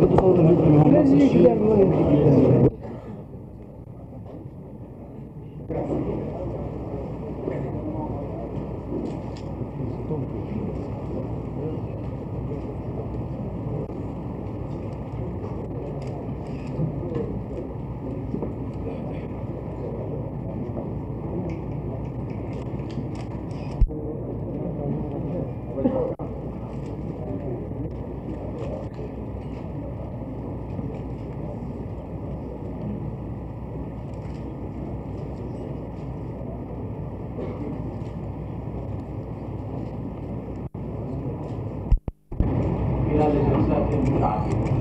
Brezilya Brezilya الجلسات المتعددة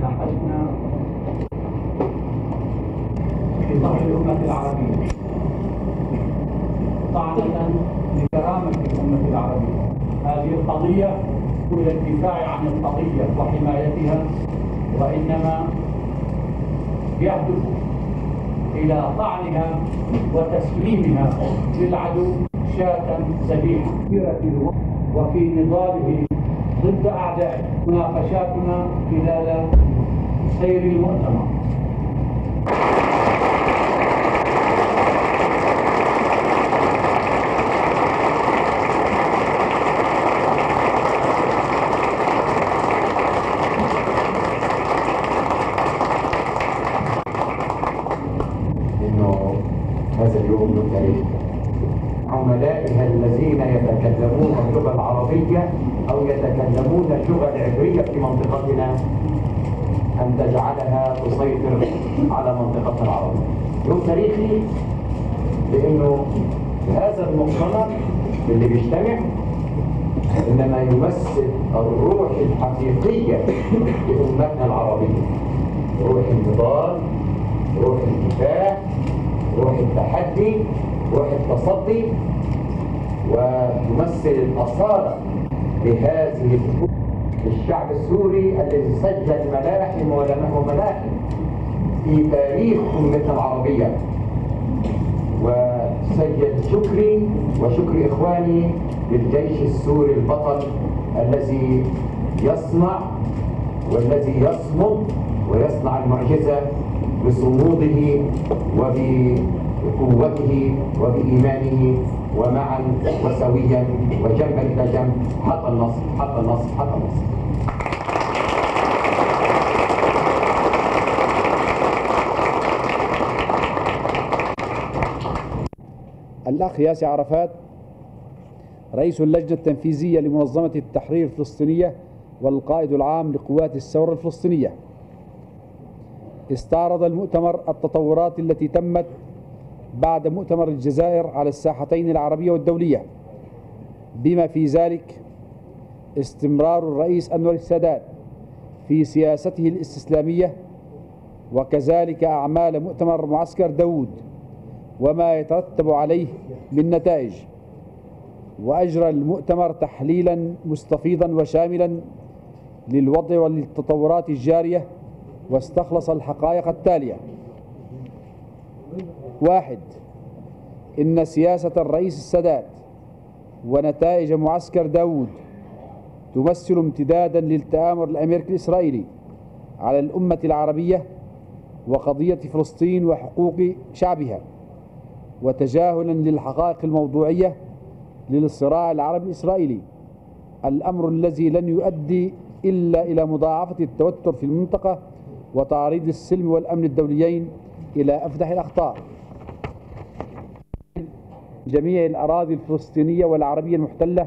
ناقشنا في ظهر الأمة العربية طعنة لكرامة الأمة العربية هذه القضية إلى الدفاع عن القضية وحمايتها وإنما يهدف إلى طعنها وتسليمها للعدو شاة ذبيحة الوقت وفي نضاله ضد أعدائه مناقشاتنا خلال سير المؤتمر. هذا اليوم له عملائها الذين يتكلمون اللغة العربية أو يتكلمون اللغة العبرية في منطقتنا أن تجعلها تسيطر على منطقتنا العربيه. يوم تاريخي لأنه هذا المؤتمر اللي بيجتمع إنما يمثل الروح الحقيقية لأمتنا العربية. روح النضال روح الكفاح روح التحدي روح التصدي ويمثل الأصالة لهذه الأمة. الشعب السوري الذي سجل ملاحم ولم- وملاحم في تاريخ أمتنا العربية وسجل شكري وشكر إخواني للجيش السوري البطل الذي يصنع والذي يصمد ويصنع المعجزة بصموده وبقوته وبإيمانه ومعا وسويا وجنبا إلى جنب. حتى النصر حتى النصر حتى النصر الأخ ياسر عرفات رئيس اللجنة التنفيذية لمنظمة التحرير الفلسطينية والقائد العام لقوات الثورة الفلسطينية. استعرض المؤتمر التطورات التي تمت بعد مؤتمر الجزائر على الساحتين العربية والدولية. بما في ذلك استمرار الرئيس أنور السادات في سياسته الاستسلامية وكذلك أعمال مؤتمر معسكر داوود وما يترتب عليه من نتائج. وأجرى المؤتمر تحليلا مستفيضا وشاملا للوضع وللتطورات الجارية واستخلص الحقائق التالية. واحد إن سياسة الرئيس السادات ونتائج معسكر داوود تمثل امتدادا للتآمر الأمريكي الإسرائيلي على الأمة العربية وقضية فلسطين وحقوق شعبها وتجاهلا للحقائق الموضوعية للصراع العربي الإسرائيلي الأمر الذي لن يؤدي إلا إلى مضاعفة التوتر في المنطقة وتعريض السلم والأمن الدوليين إلى أفدح الأخطار. جميع الأراضي الفلسطينية والعربية المحتلة